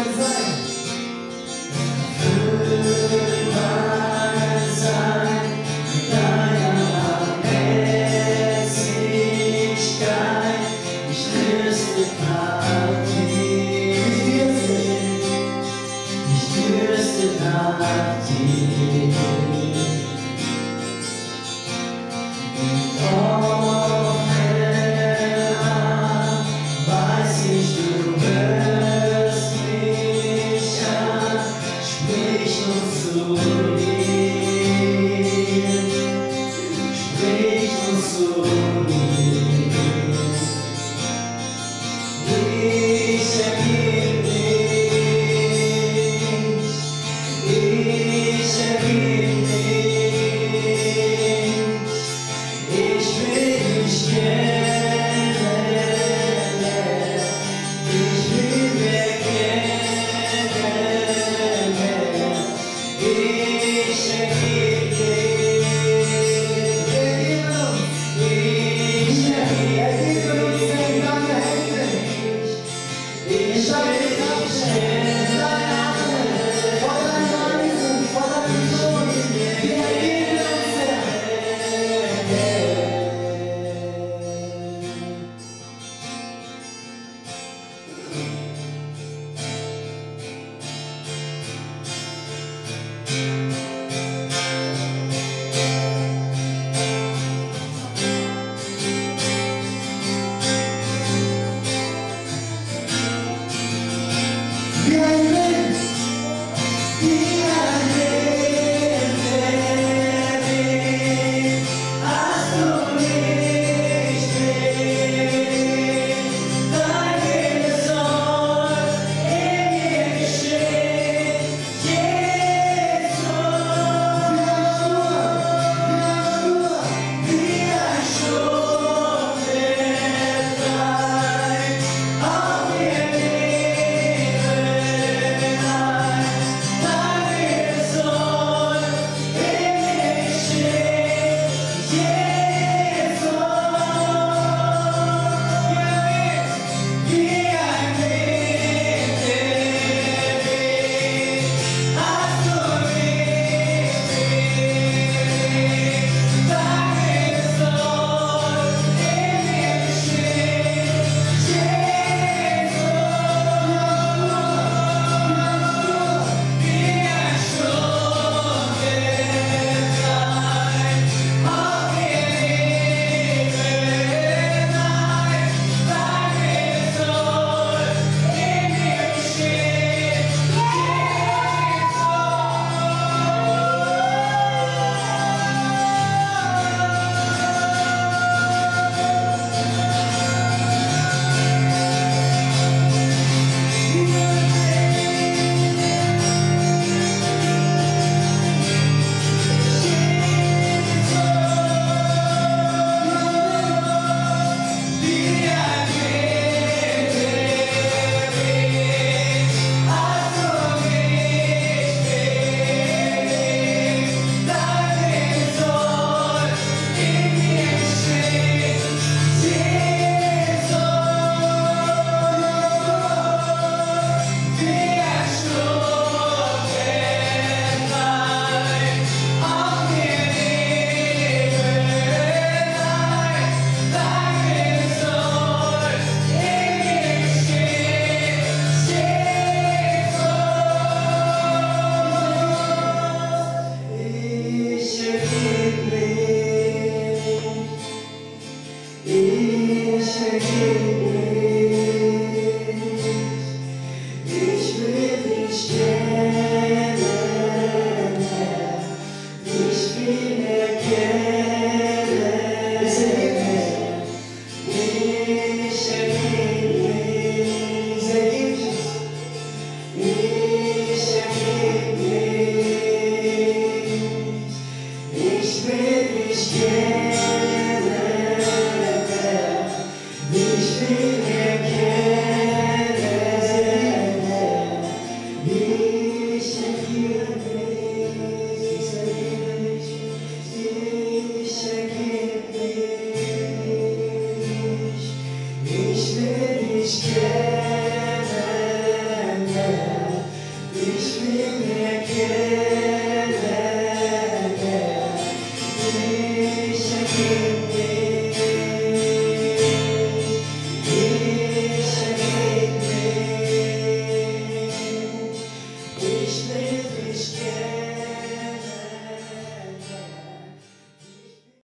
Erfüll will